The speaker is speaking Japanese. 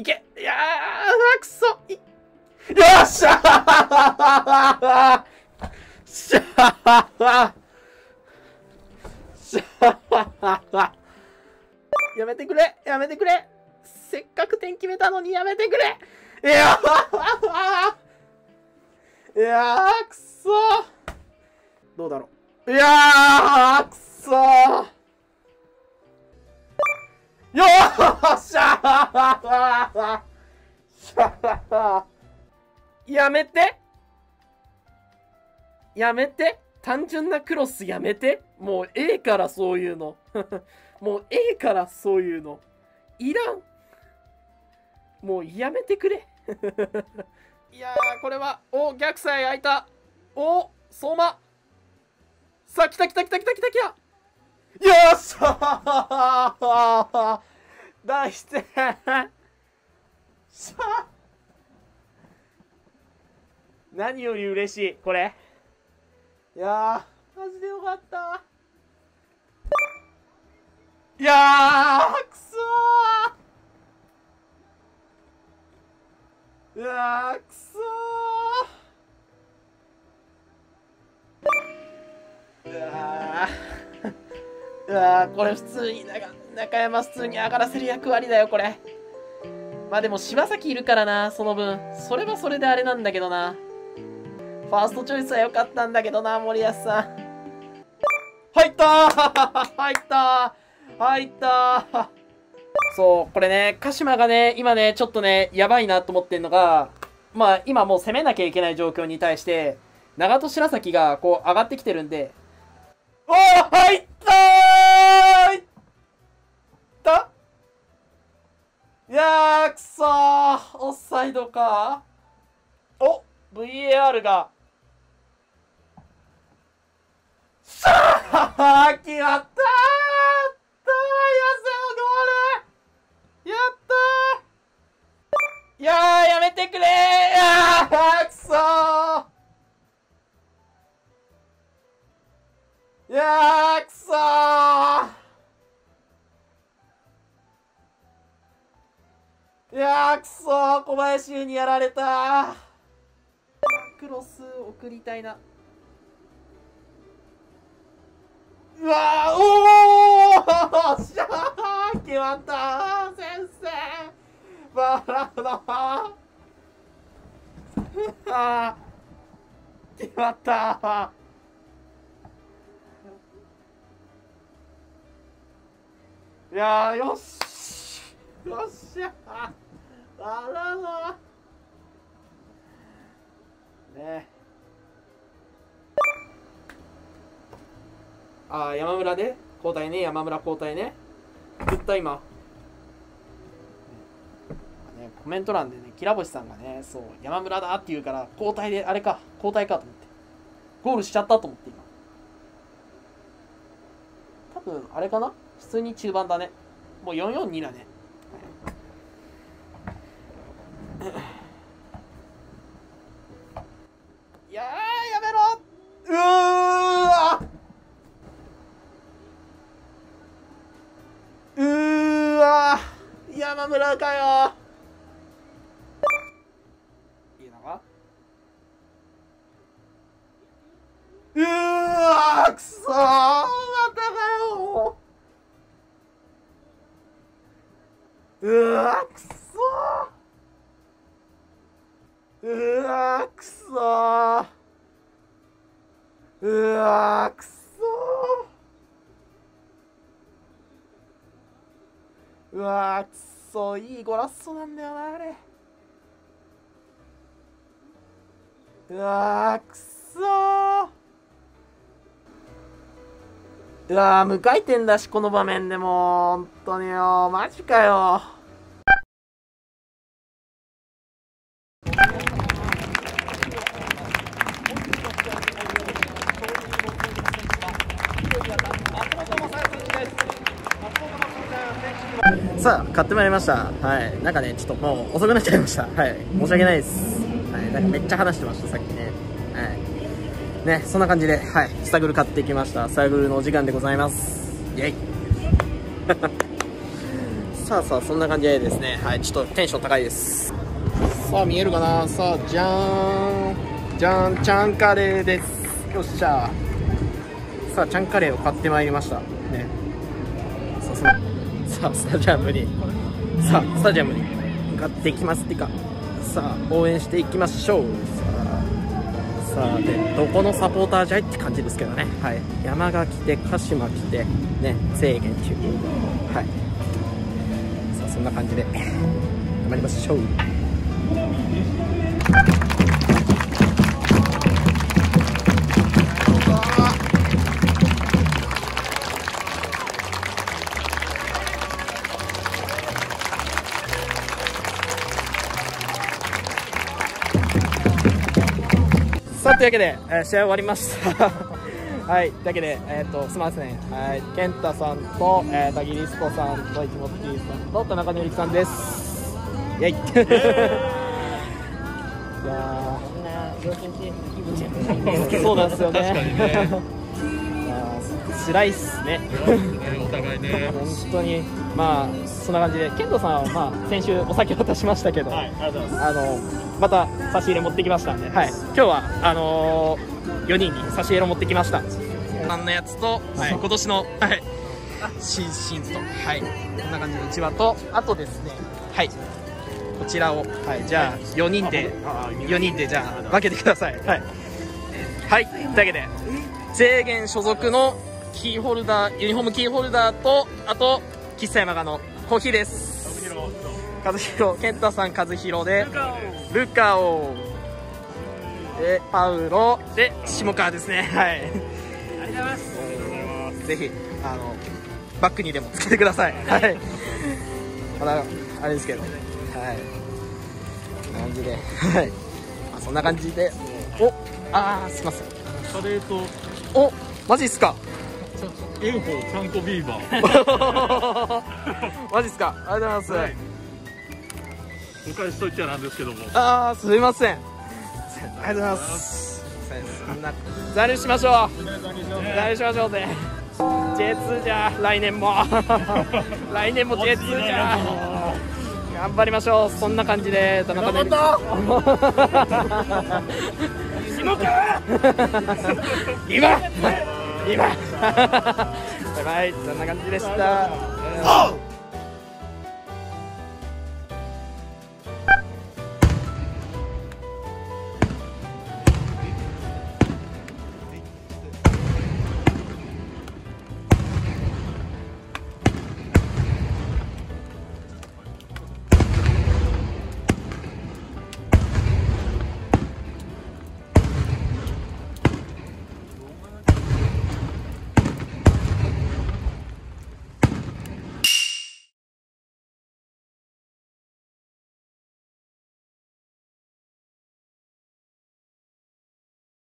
いけ。いやー、くそい よっしゃー。しゃーしゃやめてくれやめてくれ。せっかく点決めたのにやめてくれ。いやー。いやーくそどうだろう。いやーくそよっしゃー。やめて。やめて。単純なクロスやめて。もう A からそういうの。もう A からそういうの。いらん。もうやめてくれ。いやーこれはお逆サイ開いた。お相馬。さあ来た来た来た来た来た来た。よっしゃー大失点しゃ何より嬉しいこれいやーマジでよかったいやーこれ普通に中山普通に上がらせる役割だよこれ。まあでも柴崎いるからなその分。それはそれであれなんだけどな。ファーストチョイスは良かったんだけどな森保さん。入ったー！入ったー！入ったー！そう、これね、鹿島がね、今ね、ちょっとね、やばいなと思ってんのが、まあ、今もう攻めなきゃいけない状況に対して、長門白崎がこう上がってきてるんで、おー！入ったいやー、くそー。オフサイドか。お VAR が、さあ決まったー。やったー。いやーやめてくれー。小林にやられた。クロス送りたいな。うわーおーしゃー決まった。ー先生。バラだー決まった。ーいやーよし。よっしゃあららねああ山村ね交代ね。山村交代ね。言った今、ね、コメント欄でねきらぼしさんがねそう山村だって言うから交代であれか交代かと思って。ゴールしちゃったと思って今。多分あれかな？普通に中盤だね。もう442だね。いやーやめろ。うわうわ山村かよ。いいのか？うわくそまたかよ。うわくそわくそうわくそいいゴラッソなんだよなあれ。うわくそううわ無回転だしこの場面でも本当によマジかよさあ買ってまいりました。はい。なんかねちょっともう遅くなっちゃいました。はい。申し訳ないです。はい。なんかめっちゃ話してましたさっきね。はい。ねそんな感じではい。スタグル買ってきました。スタグルのお時間でございます。イェイ。さあさあそんな感じでですね。はい。ちょっとテンション高いです。さあ見えるかな？さあじゃーんじゃんちゃんカレーです。よっしゃ。さあちゃんカレーを買ってまいりました。ね。さあそさあスタジアムにさあスタジアムに向かっていきますっていうか。さあ応援していきましょう。さあさあでどこのサポーターじゃいって感じですけどね。はい。山が来て鹿島来てね制限中。はい。さあそんな感じで頑張りましょう。というわけで、えー試合終わりました はいというわけで、えー、とすみません、はい、健太さんと、えー、タギリストさんと一本 T さんと田中みゆきさんです。イェイ。いやー。そうなんですよね。確かにね。いやー辛いっすね。お互いね本当にまあそんな感じで。健人さんは、まあ、先週お酒渡しましたけど、はいあのまた差し入れ持ってきましたんで、はい、今日はあのー、4人に差し入れを持ってきました。さんのやつと、はい、今年の、はい、シーシーンズと、はい、こんな感じのうちわとあとですねはい。こちらを、はい、じゃあ4人で4人でじゃあ分けてください。はい、はい、というわけで制限所属のキーホルダーユニフォームキーホルダーとあと喫茶山賀のコーヒーです和弘健太さん和弘でルカオ。でパウロ。で下川ですね。はい。ありがとうございます。ぜひあのバッグにでもつけてください。はい。まだあれですけど。はい。感じで。はい。まあそんな感じで。おあーすいません。カレーと。おマジっすか炎鵬ちゃんこビーバー。マジっすか？ありがとうございます、はい。お返しといっちゃなんですけども。ああすいません。ありがとうございます。そんな残留しましょう。残留しましょうぜ。J2 じゃ来年も。来年も J2 じゃ。頑張りましょう。そんな感じで田中ね 今今。バイバイ。そんな感じでした。